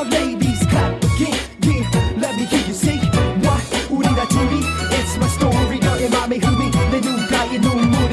Our clap again. Yeah, let me hear you say what 우리 다 둘이. It's my story. 너의 맘에 흠이 내 눈가에 눈물이.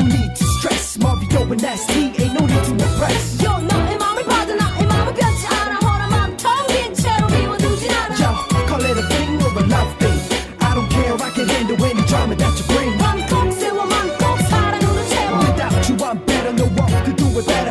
no need to stress. Mario and SD ain't no need to impress. Yo 너의 맘을 받아 나의 맘은 변치 않아 허름함 텅빈 채로 비워두진 않아 Yo call it a thing or a love thing. I don't care I can handle any drama that you bring. Without you I'm better. No one could do it better